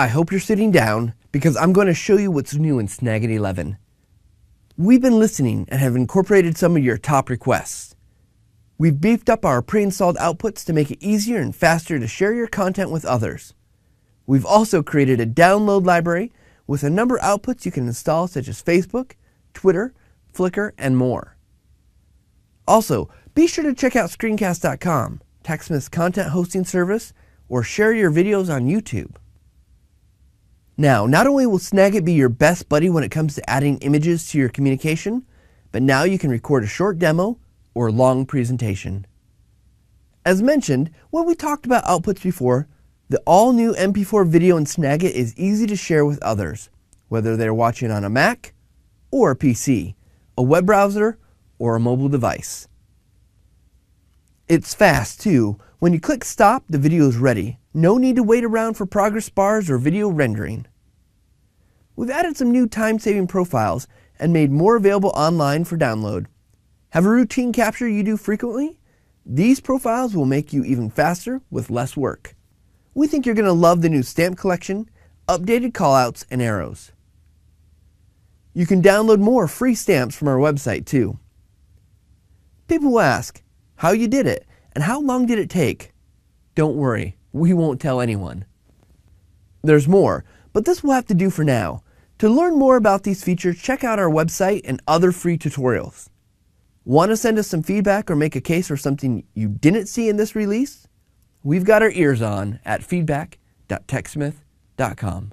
I hope you're sitting down because I'm going to show you what's new in Snagit 11. We've been listening and have incorporated some of your top requests. We've beefed up our pre-installed outputs to make it easier and faster to share your content with others. We've also created a download library with a number of outputs you can install such as Facebook, Twitter, Flickr, and more. Also, be sure to check out screencast.com, TechSmith's content hosting service, or share your videos on YouTube. Now, not only will Snagit be your best buddy when it comes to adding images to your communication, but now you can record a short demo or long presentation. As mentioned, when we talked about outputs before, the all new MP4 video in Snagit is easy to share with others, whether they're watching on a Mac or a PC, a web browser, or a mobile device. It's fast too. When you click stop, the video is ready. No need to wait around for progress bars or video rendering. We've added some new time-saving profiles and made more available online for download. Have a routine capture you do frequently? These profiles will make you even faster with less work. We think you're going to love the new stamp collection, updated callouts, and arrows. You can download more free stamps from our website too. People will ask how you did it and how long did it take? Don't worry, we won't tell anyone. There's more, but this will have to do for now. To learn more about these features, check out our website and other free tutorials. Want to send us some feedback or make a case for something you didn't see in this release? We've got our ears on at feedback.techsmith.com.